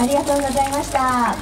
ありがとうございました。